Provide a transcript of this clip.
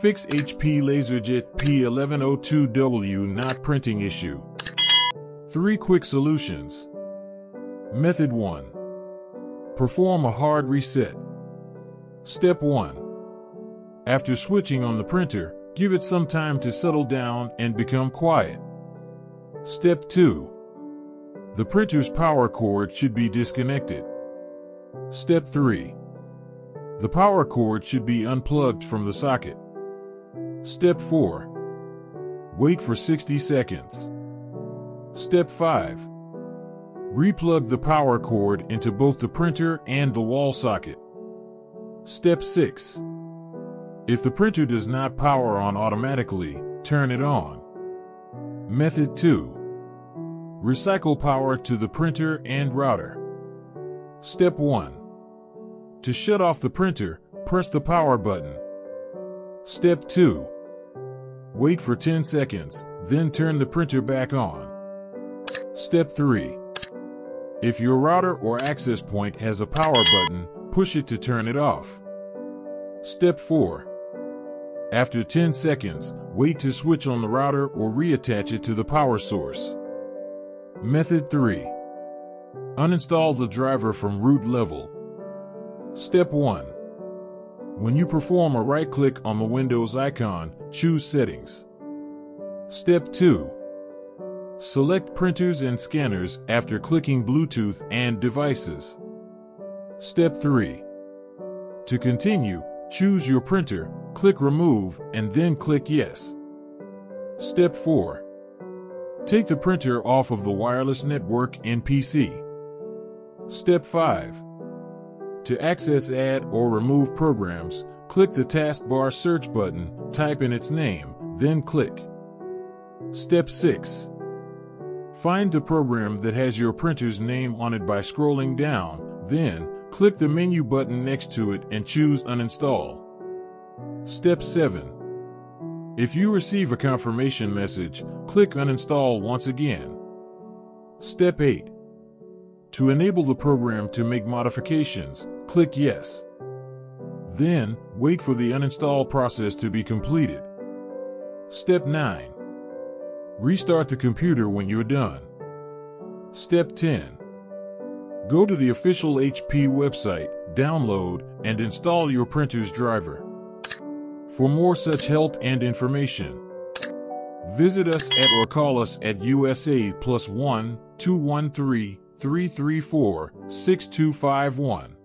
Fix HP LaserJet P1102W not printing issue. Three quick solutions. Method 1. Perform a hard reset. Step 1. After switching on the printer, give it some time to settle down and become quiet. Step 2. The printer's power cord should be disconnected. Step 3. The power cord should be unplugged from the socket. Step 4. Wait for 60 seconds. Step 5. Replug the power cord into both the printer and the wall socket. Step 6. If the printer does not power on automatically, turn it on. Method 2. Recycle power to the printer and router. Step 1. To shut off the printer, press the power button. Step 2. Wait for 10 seconds, then turn the printer back on. Step 3. If your router or access point has a power button, push it to turn it off. Step 4. After 10 seconds, wait to switch on the router or reattach it to the power source. Method 3. Uninstall the driver from root level. Step 1. When you perform a right click on the Windows icon, choose Settings. Step 2. Select Printers and Scanners after clicking Bluetooth and Devices. Step 3. To continue, choose your printer, click Remove, and then click Yes. Step 4. Take the printer off of the wireless network and PC. Step 5. To access add or remove programs, click the taskbar search button, type in its name, then click. Step 6. Find the program that has your printer's name on it by scrolling down, then click the menu button next to it and choose Uninstall. Step 7. If you receive a confirmation message, click Uninstall once again. Step 8. To enable the program to make modifications, click Yes. Then, wait for the uninstall process to be completed. Step 9. Restart the computer when you're done. Step 10. Go to the official HP website, download, and install your printer's driver. For more such help and information, visit us at or call us at USA plus 1 213 334 6251.